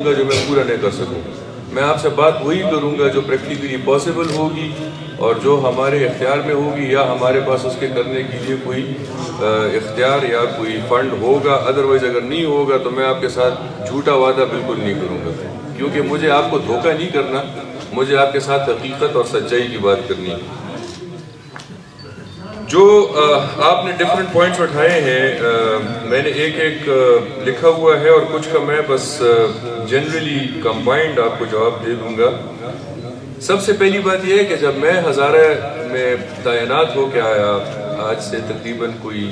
जो मैं पूरा नहीं कर सकूँ। मैं आपसे बात वही करूँगा जो प्रैक्टिकली पॉसिबल होगी और जो हमारे इख्तियार में होगी या हमारे पास उसके करने के लिए कोई इख्तियार या कोई फ़ंड होगा। अदरवाइज़ अगर नहीं होगा तो मैं आपके साथ झूठा वादा बिल्कुल नहीं करूँगा। क्योंकि मुझे आपको धोखा नहीं करना, मुझे आपके साथ हकीकत और सच्चाई की बात करनी है। जो आपने डिफरेंट पॉइंट्स उठाए हैं मैंने एक एक लिखा हुआ है और कुछ का मैं बस जनरली कंबाइंड आपको जवाब दे दूँगा। सबसे पहली बात यह है कि जब मैं हज़ारा में तैनात हो के आया, आज से तकरीबन कोई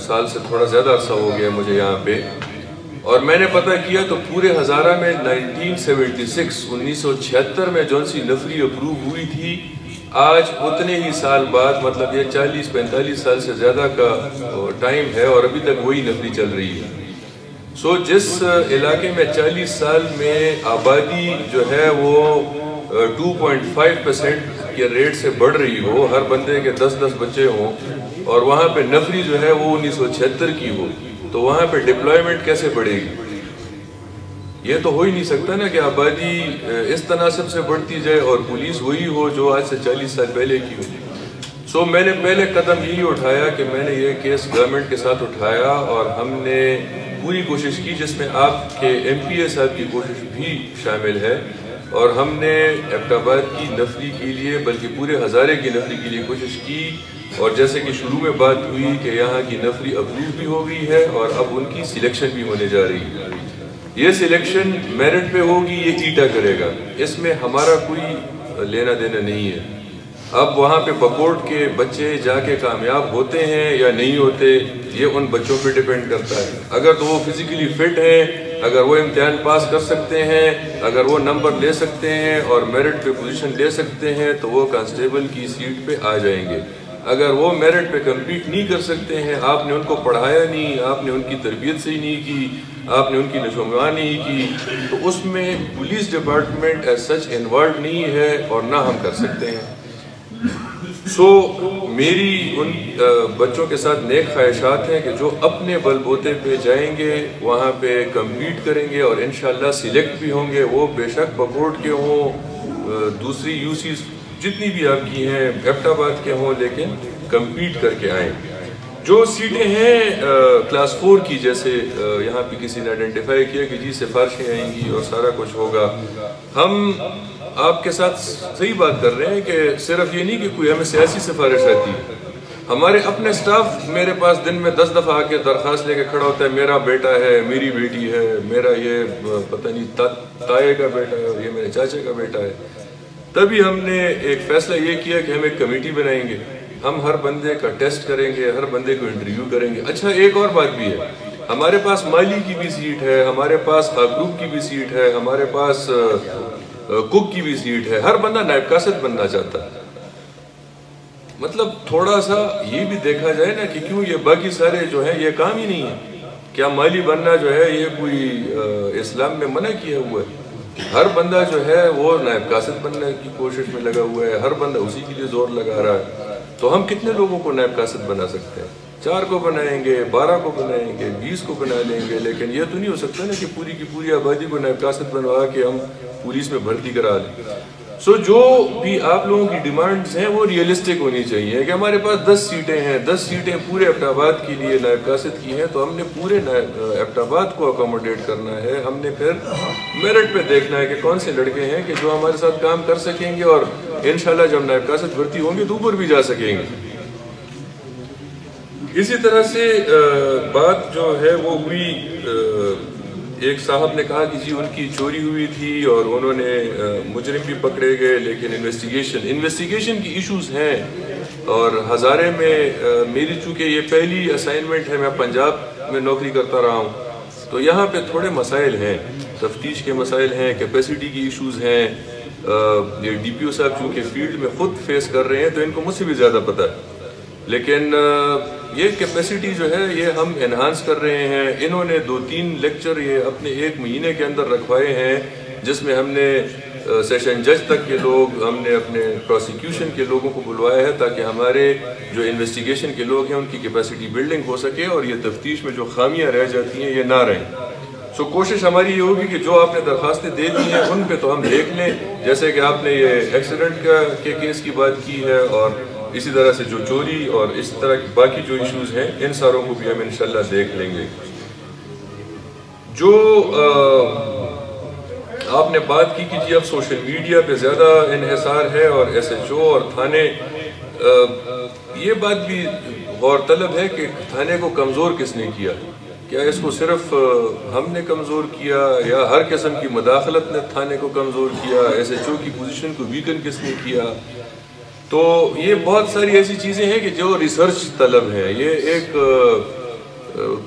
साल से थोड़ा ज़्यादा अरसा हो गया मुझे यहाँ पे। और मैंने पता किया तो पूरे हज़ारा में 1976 1976 में जौन सी नफरी अप्रूव हुई थी। आज उतने ही साल बाद मतलब ये 40-45 साल से ज़्यादा का टाइम है और अभी तक वही नफरी चल रही है। सो so, जिस इलाके में 40 साल में आबादी जो है वो 2.5 परसेंट के रेट से बढ़ रही हो हर बंदे के 10-10 बच्चे हों और वहाँ पे नफरी जो है वो उन्नीस सौ छिहत्तर की हो तो वहाँ पे डिप्लॉयमेंट कैसे बढ़ेगी? ये तो हो ही नहीं सकता ना कि आबादी इस तनासब से बढ़ती जाए और पुलिस वही हो जो आज से 40 साल पहले की हो। सो मैंने पहले कदम यही उठाया कि मैंने ये केस गवर्नमेंट के साथ उठाया और हमने पूरी कोशिश की जिसमें आपके एम पी ए साहब की कोशिश भी शामिल है और हमने एबटाबाद की नफरी के लिए, बल्कि पूरे हज़ारे की नफरी के लिए कोशिश की और जैसे कि शुरू में बात हुई कि यहाँ की नफरी अप्रूव भी हो गई है और अब उनकी सिलेक्शन भी होने जा रही है। ये सिलेक्शन मेरिट पे होगी, ये ईटा करेगा। इसमें हमारा कोई लेना देना नहीं है। अब वहाँ पे बकोट के बच्चे जाके कामयाब होते हैं या नहीं होते, ये उन बच्चों पे डिपेंड करता है। अगर तो वो फिजिकली फिट हैं, अगर वो इम्तहान पास कर सकते हैं, अगर वो नंबर ले सकते हैं और मेरिट पे पोजीशन ले सकते हैं तो वो कांस्टेबल की सीट पे आ जाएँगे। अगर वो मेरिट पे कम्पीट नहीं कर सकते हैं आपने उनको पढ़ाया नहीं आपने उनकी तरबियत सही नहीं की आपने उनकी नशोमा नहीं की तो उसमें police department as such involve नहीं है और ना हम कर सकते हैं। सो so, मेरी उन बच्चों के साथ नेक ख्वाहिशात हैं कि जो अपने बलबोते पे जाएँगे वहाँ पे कम्पीट करेंगे और इन सिलेक्ट भी होंगे वो बेशक बकोट के हों दूसरी यूसीज जितनी भी आपकी हैं एबटाबाद के हों लेकिन कम्पीट करके आए। जो सीटें हैं क्लास फोर की जैसे यहाँ पे किसी ने आइडेंटिफाई किया कि जी सिफारिशें आएँगी और सारा कुछ होगा। हम आपके साथ सही बात कर रहे हैं कि सिर्फ़ ये नहीं कि कोई हमें सियासी सिफारिश आती है। हमारे अपने स्टाफ मेरे पास दिन में दस दफ़ा आके दरख्वास्त लेके खड़ा होता है मेरा बेटा है मेरी बेटी है मेरा ये पता नहीं ता, ताए का बेटा है ये मेरे चाचे का बेटा है। तभी हमने एक फैसला ये किया कि हम एक कमेटी बनाएँगे। हम हर बंदे का टेस्ट करेंगे, हर बंदे को इंटरव्यू करेंगे। अच्छा एक और बात भी है। हमारे पास माली की भी सीट है, हमारे पास ग्रुप की भी सीट है, हमारे पास कुक की भी सीट है। हर बंदा नायब बनना चाहता है। मतलब थोड़ा सा ये भी देखा जाए ना कि क्यों ये बाकी सारे जो है, ये काम ही नहीं है। क्या माली बनना जो है, ये कोई इस्लाम में मना किया हुआ है? हर बंदा जो है वो नायब कासिद बनने की कोशिश में लगा हुआ है, हर बंदा उसी के लिए ज़ोर लगा रहा है। तो हम कितने लोगों को नायब कासिद बना सकते हैं? चार को बनाएँगे, बारह को बनाएँगे, बीस को बना लेंगे, लेकिन ये तो नहीं हो सकता ना कि पूरी की पूरी आबादी को नायब कासिद बनवा के हम पुलिस में भर्ती करा लें। सो so, जो भी आप लोगों की डिमांड्स हैं वो रियलिस्टिक होनी चाहिए। कि हमारे पास 10 सीटें हैं 10 सीटें पूरे एबटाबाद के लिए नायब की हैं तो हमने पूरे एबटाबाद को अकोमोडेट करना है। हमने फिर मेरिट पे देखना है कि कौन से लड़के हैं कि जो हमारे साथ काम कर सकेंगे और इन जब नायब कासिद भर्ती होंगे तो ऊपर भी जा सकेंगे। इसी तरह से बात जो है वो हुई एक साहब ने कहा कि जी, उनकी चोरी हुई थी और उन्होंने मुजरिम भी पकड़े गए, लेकिन इन्वेस्टिगेशन इन्वेस्टिगेशन की इश्यूज़ हैं। और हज़ारे में मेरी चूँकि ये पहली असाइनमेंट है, मैं पंजाब में नौकरी करता रहा हूँ तो यहाँ पे थोड़े मसाइल हैं। तफ्तीश के मसाइल हैं कैपेसिटी की इश्यूज़ हैं। ये डी पी ओ साहब चूँकि फ़ील्ड में ख़ुद फेस कर रहे हैं तो इनको मुझसे भी ज़्यादा पता है। लेकिन ये कैपेसिटी जो है, ये हम इन्हांस कर रहे हैं। इन्होंने दो तीन लेक्चर ये अपने एक महीने के अंदर रखवाए हैं, जिसमें हमने सेशन जज तक के लोग, हमने अपने प्रोसिक्यूशन के लोगों को बुलवाया है, ताकि हमारे जो इन्वेस्टिगेशन के लोग हैं, उनकी कैपेसिटी बिल्डिंग हो सके और ये तफ्तीश में जो खामियाँ रह जाती हैं, ये ना रहें। सो कोशिश हमारी ये होगी कि जो आपने दरखास्तें दे दी हैं, उन पे तो हम देख लें। जैसे कि आपने ये एक्सीडेंट का, के केस की बात की है, और इसी तरह से जो चोरी और इस तरह की बाकी जो इश्यूज़ हैं इन सारों को भी हम इंशाल्लाह देख लेंगे। जो आ, आपने बात की कि जी अब सोशल मीडिया पे ज़्यादा इहिसार है और एस एच ओ और थाने आ, ये बात भी गौरतलब है कि थाने को कमज़ोर किसने किया? क्या इसको सिर्फ़ हमने कमज़ोर किया या हर किस्म की मदाखलत ने थाने को कमज़ोर किया? एस एच ओ की पोजीशन को वीकन किसने किया? तो ये बहुत सारी ऐसी चीज़ें हैं कि जो रिसर्च तलब है। ये एक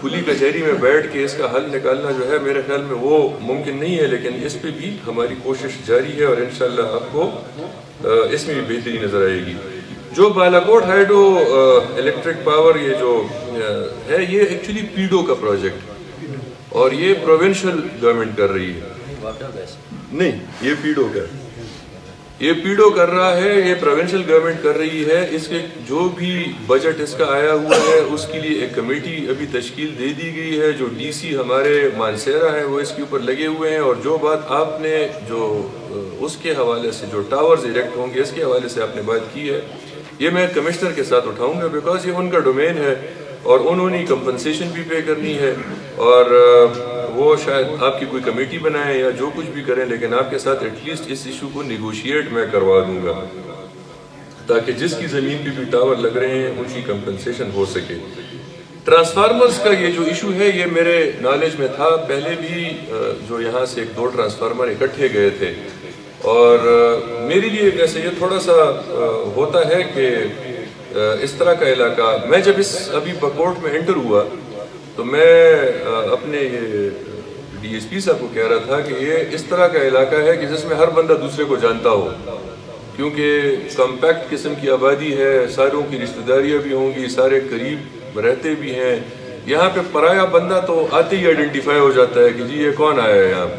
खुली कचहरी में बैठ के इसका हल निकालना जो है मेरे ख्याल में वो मुमकिन नहीं है लेकिन इस पर भी हमारी कोशिश जारी है और इन आपको इसमें भी बेहतरी नज़र आएगी। जो बालाकोट हाइड्रो इलेक्ट्रिक पावर ये जो है ये एक्चुअली पीडो का प्रोजेक्ट और ये प्रोविंशियल गवर्नमेंट कर रही है। नहीं ये पीडो का ये पीडो कर रहा है, ये प्रोविंशियल गवर्नमेंट कर रही है, इसके जो भी बजट इसका आया हुआ है, उसके लिए एक कमेटी अभी तश्कील दे दी गई है, जो डीसी हमारे मानसेरा है, वो इसके ऊपर लगे हुए हैं, और जो बात आपने जो उसके हवाले से जो टावर्स इरेक्ट होंगे, इसके हवाले से आपने बात की है, ये मैं कमिश्नर के साथ उठाऊँगा बिकॉज़ ये उनका डोमेन है, और उन्होंने कंपनसेशन भी पे करनी है, और वो शायद आपकी कोई कमेटी बनाए या जो कुछ भी करें, लेकिन आपके साथ एटलीस्ट इस इशू को निगोशिएट मैं करवा दूँगा, ताकि जिसकी ज़मीन पे भी टावर लग रहे हैं, उनकी कंपनसेशन हो सके। ट्रांसफार्मर्स का ये जो इशू है, ये मेरे नॉलेज में था। पहले भी जो यहाँ से एक दो ट्रांसफार्मर इकट्ठे गए थे। और मेरे लिए वैसे ये थोड़ा सा होता है कि इस तरह का इलाका, मैं जब इस अभी बकोट में एंटर हुआ तो मैं अपने ये डीएसपी साहब को कह रहा था कि ये इस तरह का इलाका है कि जिसमें हर बंदा दूसरे को जानता हो, क्योंकि कम्पैक्ट किस्म की आबादी है, सारों की रिश्तेदारियाँ भी होंगी, सारे करीब रहते भी हैं। यहाँ पे पराया बंदा तो आते ही आइडेंटिफाई हो जाता है कि जी ये कौन आया है यहाँ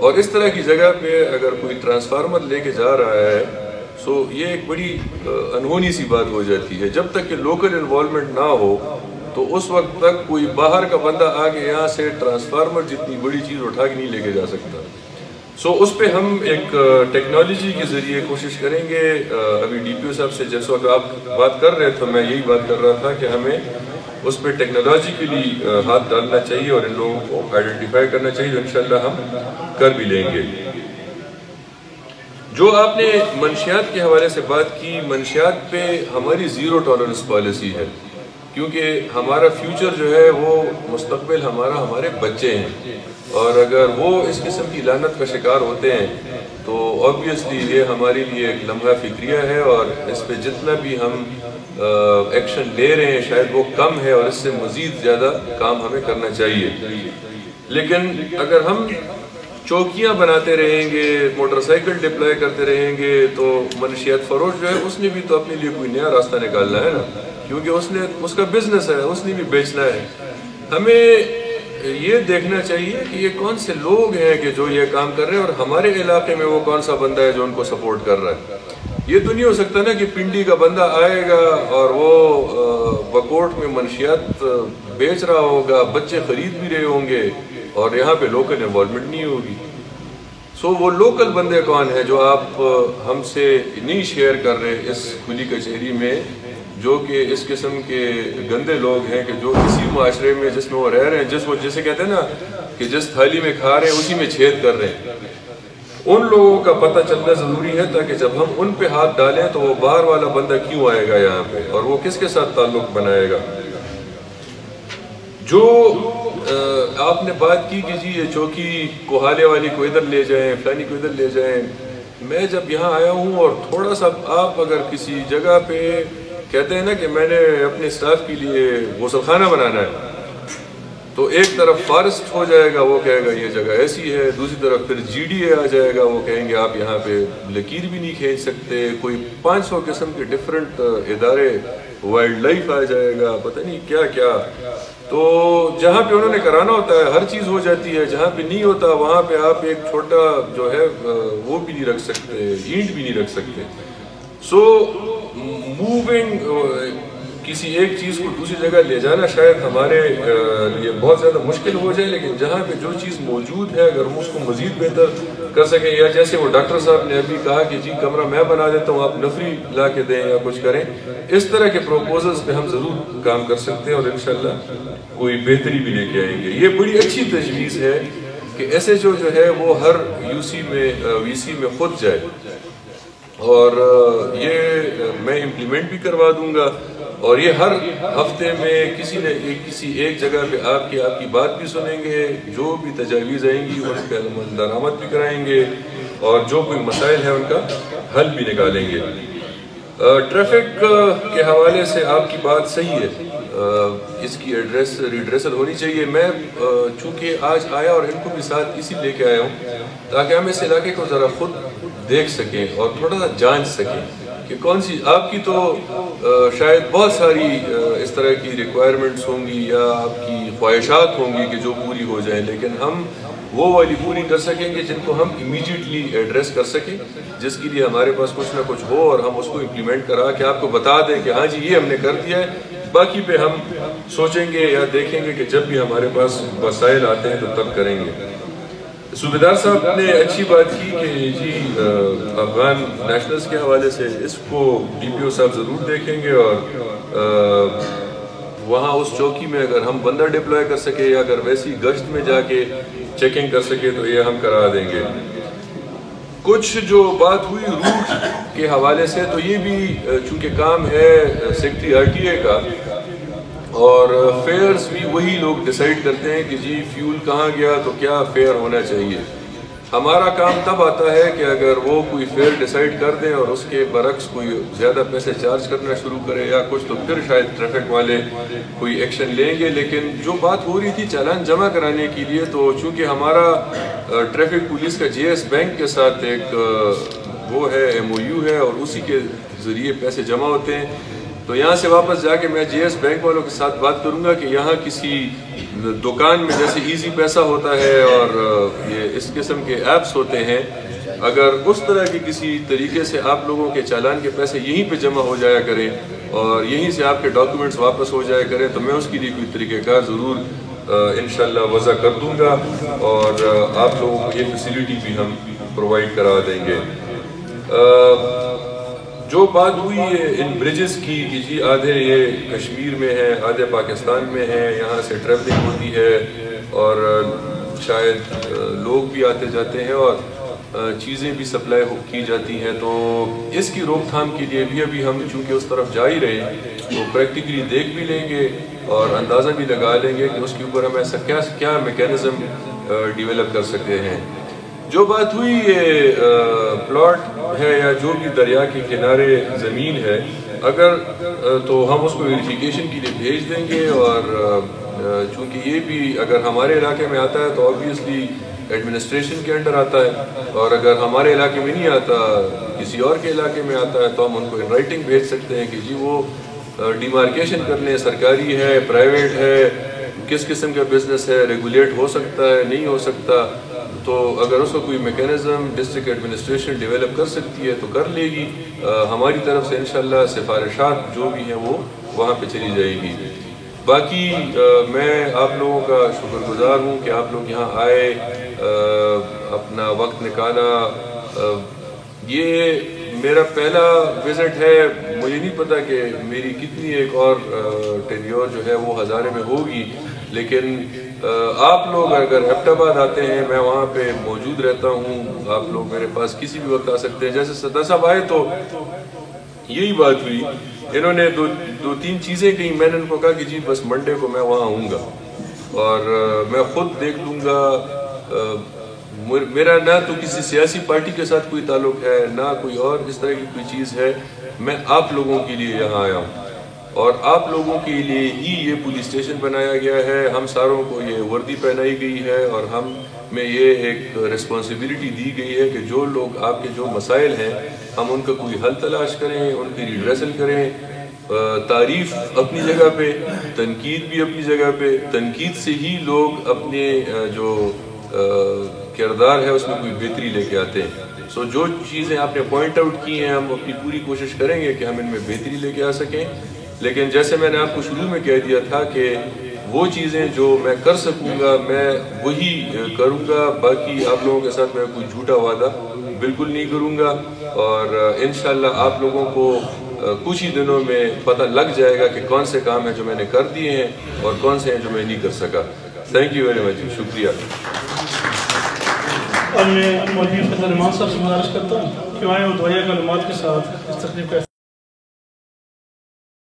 और इस तरह की जगह पे अगर कोई ट्रांसफार्मर लेके जा रहा है सो ये एक बड़ी अनहोनी सी बात हो जाती है। जब तक कि लोकल इन्वॉल्वमेंट ना हो तो उस वक्त तक कोई बाहर का बंदा आके यहाँ से ट्रांसफार्मर जितनी बड़ी चीज़ उठा के नहीं लेके जा सकता। सो so, उस पर हम एक टेक्नोलॉजी के ज़रिए कोशिश करेंगे। अभी डी पी ओ साहब से जैसे वक्त आप बात कर रहे थे मैं यही बात कर रहा था कि हमें उस पर टेक्नोलॉजिकली हाथ डालना चाहिए और इन लोगों को आइडेंटिफाई करना चाहिए तो इन हम कर भी लेंगे। जो आपने मंशियात के हवाले से बात की मंशियात पे हमारी ज़ीरो टॉलरेंस पॉलिसी है। क्योंकि हमारा फ्यूचर जो है वो मुस्तबिल हमारा, हमारे बच्चे हैं। और अगर वो इस किस्म की लानत का शिकार होते हैं तो ऑब्वियसली ये हमारे लिए एक लम्हा फिक्रिया है और इस पर जितना भी हम एक्शन ले रहे हैं, शायद वो कम है और इससे मज़ीद ज़्यादा काम हमें करना चाहिए। लेकिन अगर हम चौकियाँ बनाते रहेंगे मोटरसाइकिल डिप्लॉय करते रहेंगे तो मनशियात फरोश जो है, उसने भी तो अपने लिए कोई नया रास्ता निकालना है ना? क्योंकि उसने, उसका बिज़नेस है, उसने भी बेचना है। हमें ये देखना चाहिए कि ये कौन से लोग हैं कि जो ये काम कर रहे हैं और हमारे इलाके में वो कौन सा बंदा है जो उनको सपोर्ट कर रहा है। ये तो नहीं हो सकता ना कि पिंडी का बंदा आएगा और वो बकोट में मनशियात बेच रहा होगा, बच्चे खरीद भी रहे होंगे और यहाँ पे लोकल इन्वॉल्वमेंट नहीं होगी। सो वो लोकल बंदे कौन है जो आप हमसे नहीं शेयर कर रहे इस खुली कचहरी में? जो कि इस किस्म के गंदे लोग हैं कि जो इसी माशरे में जिसमें वो रह रहे हैं, जिस वो जिसे कहते हैं ना कि जिस थाली में खा रहे हैं, उसी में छेद कर रहे हैं। उन लोगों का पता चलना ज़रूरी है ताकि जब हम उन पे हाथ डालें तो वो बाहर वाला बंदा क्यों आएगा यहाँ पे और वो किसके साथ ताल्लुक बनाएगा? जो आपने बात की कि जी ये चौकी कोहाले वाली को इधर ले जाएँ, फलानी को इधर ले जाएँ। मैं जब यहाँ आया हूँ और थोड़ा सा आप अगर किसी जगह पे कहते हैं ना कि मैंने अपने स्टाफ के लिए गसलखाना बनाना है। तो एक तरफ़ फॉरेस्ट हो जाएगा वो कहेगा ये जगह ऐसी है। दूसरी तरफ़ फिर जीडीए आ जाएगा वो कहेंगे आप यहाँ पे लकीर भी नहीं खींच सकते। कोई 500 किस्म के डिफरेंट इदारे वाइल्ड लाइफ आ जाएगा पता नहीं क्या क्या तो जहाँ पे उन्होंने कराना होता है हर चीज़ हो जाती है। जहाँ पे नहीं होता वहाँ पे आप एक छोटा जो है वो भी नहीं रख सकते ईंट भी नहीं रख सकते। सो so, मूविंग किसी एक चीज़ को दूसरी जगह ले जाना शायद हमारे लिए बहुत ज़्यादा मुश्किल हो जाए, लेकिन जहाँ पे जो चीज़ मौजूद है, अगर हम उसको मज़ीद बेहतर कर सकें, या जैसे वो डॉक्टर साहब ने अभी कहा कि जी, कमरा मैं बना देता हूँ, आप नफरी ला के दें या कुछ करें, इस तरह के प्रोपोजल्स पे हम ज़रूर काम कर सकते हैं और इन कोई बेहतरी भी लेके आएँगे। ये बड़ी अच्छी तजवीज़ है कि एस एच ओ जो है, वो हर यू सी में वी सी में खुद जाए। और ये मैं इम्प्लीमेंट भी करवा दूँगा। और ये हर हफ़्ते में किसी न किसी एक जगह पे आपकी आपकी बात भी सुनेंगे, जो भी तजावीज़ आएँगी उन पर दरामद भी कराएँगे और जो कोई मसाइल है उनका हल भी निकालेंगे। ट्रैफ़िक के हवाले से आपकी बात सही है। इसकी एड्रेस, रिड्रेसल होनी चाहिए। मैं चूँकि आज आया और इनको भी साथ इसी लेके आया हूँ, ताकि हम इस इलाके को ज़रा खुद देख सकें और थोड़ा सा जाँच सकें कि कौन सी, आपकी तो शायद बहुत सारी इस तरह की रिक्वायरमेंट्स होंगी या आपकी ख्वाहिशात होंगी कि जो पूरी हो जाए, लेकिन हम वो वाली पूरी कर सकेंगे जिनको हम इमीडिएटली एड्रेस कर सकें, जिसके लिए हमारे पास कुछ ना कुछ हो और हम उसको इम्प्लीमेंट करा के आपको बता दें कि हाँ जी, ये हमने कर दिया है। बाकी पे हम सोचेंगे या देखेंगे कि जब भी हमारे पास वसाइल आते हैं तो तब करेंगे। सूबेदार साहब ने अच्छी बात की कि जी अफगान नेशनल्स के हवाले से इसको डीपीओ साहब ज़रूर देखेंगे और वहाँ उस चौकी में अगर हम बंदा डिप्लॉय कर सके या अगर वैसी गश्त में जाके चेकिंग कर सके तो ये हम करा देंगे। कुछ जो बात हुई रूट के हवाले से तो ये भी चूँकि काम है सेक्रेटरी आरटीए का और फेयर्स भी वही लोग डिसाइड करते हैं कि जी फ्यूल कहाँ गया तो क्या फेयर होना चाहिए। हमारा काम तब आता है कि अगर वो कोई फेयर डिसाइड कर दें और उसके बरक्स कोई ज़्यादा पैसे चार्ज करना शुरू करे या कुछ तो फिर शायद ट्रैफ़िक वाले कोई एक्शन लेंगे। लेकिन जो बात हो रही थी चालान जमा कराने के लिए तो चूँकि हमारा ट्रैफ़िक पुलिस का जीएस बैंक के साथ एक वो है एमओयू है और उसी के ज़रिए पैसे जमा होते हैं तो यहाँ से वापस जाके मैं जीएस बैंक वालों के साथ बात करूँगा कि यहाँ किसी दुकान में जैसे इजी पैसा होता है और ये इस किस्म के ऐप्स होते हैं, अगर उस तरह की किसी तरीके से आप लोगों के चालान के पैसे यहीं पे जमा हो जाया करें और यहीं से आपके डॉक्यूमेंट्स वापस हो जाया करें तो मैं उसके लिए कोई तरीक़ेकार ज़रूर इन वज़ा कर दूँगा और आप लोगों को ये फैसिलिटी भी हम प्रोवाइड करा देंगे। जो बात हुई है इन ब्रिजेस की कि जी आधे ये कश्मीर में है, आधे पाकिस्तान में है, यहाँ से ट्रैवलिंग होती है और शायद लोग भी आते जाते हैं और चीज़ें भी सप्लाई की जाती हैं। तो इसकी रोकथाम के लिए भी अभी हम चूँकि उस तरफ़ जा ही रहे तो प्रैक्टिकली देख भी लेंगे और अंदाज़ा भी लगा लेंगे कि उसके ऊपर हम ऐसा क्या क्या मेकेनिज़्म डिवेलप कर सकते हैं। जो बात हुई ये प्लॉट है या जो भी दरिया के किनारे ज़मीन है, अगर तो हम उसको वेरिफिकेशन के लिए भेज देंगे और चूँकि ये भी अगर हमारे इलाके में आता है तो ऑब्वियसली एडमिनिस्ट्रेशन के अंडर आता है। और अगर हमारे इलाके में नहीं आता, किसी और के इलाके में आता है तो हम उनको इन राइटिंग भेज सकते हैं कि जी वो डिमार्केशन कर लें। सरकारी है प्राइवेट है, किस किस्म का बिज़नेस है रेगुलेट हो सकता है, नहीं हो सकता। तो अगर उसका कोई मेकनिज़म डिस्ट्रिक्ट एडमिनिस्ट्रेशन डेवलप कर सकती है तो कर लेगी। आ, हमारी तरफ़ से इनशाला सिफारिशात जो भी हैं वो वहाँ पर चली जाएगी। बाकी आ, मैं आप लोगों का शुक्रगुजार हूँ कि आप लोग यहाँ आए आ, अपना वक्त निकाला। आ, ये मेरा पहला विज़िट है। मुझे नहीं पता कि मेरी कितनी एक और टेन्योर जो है वो हज़ारे में होगी। लेकिन आप लोग अगर हैप्टाबाद आते हैं, मैं वहाँ पे मौजूद रहता हूँ, आप लोग मेरे पास किसी भी वक्त आ सकते हैं। जैसे सदा साहब आए तो यही बात हुई। इन्होंने दो दो तीन चीज़ें कही, मैंने उनको कहा कि जी, बस मंडे को मैं वहाँ आऊँगा। और मैं खुद देख लूँगा। मेरा ना तो किसी सियासी पार्टी के साथ कोई ताल्लुक है, ना कोई और इस तरह की कोई चीज़ है। मैं आप लोगों के लिए यहाँ आया हूँ। और आप लोगों के लिए ही ये पुलिस स्टेशन बनाया गया है। हम सारों को ये वर्दी पहनाई गई है और हम में ये एक रिस्पॉन्सिबिलिटी दी गई है कि जो लोग आपके जो मसाइल हैं, हम उनका कोई हल तलाश करें, उनकी रिड्रेसल करें। तारीफ़ अपनी जगह पे, तनकीद भी अपनी जगह पे। तनकीद से ही लोग अपने जो किरदार है उसमें कोई बेहतरी लेके आते हैं। सो जो चीज़ें आपने पॉइंट आउट की हैं, हम अपनी पूरी कोशिश करेंगे कि हम इनमें बेहतरी लेके आ सकें। लेकिन जैसे मैंने आपको शुरू में कह दिया था कि वो चीज़ें जो मैं कर सकूँगा, मैं वही करूँगा। बाकी आप लोगों के साथ मैं कोई झूठा वादा बिल्कुल नहीं करूँगा। और इन आप लोगों को कुछ ही दिनों में पता लग जाएगा कि कौन से काम हैं जो मैंने कर दिए हैं और कौन से हैं जो मैं नहीं कर सका। थैंक यू वेरी मच शुक्रिया। अब मैं मान साहब से गुजारिश करता हूँ। कि आए और दुआया के साथ, इस तकलीफ़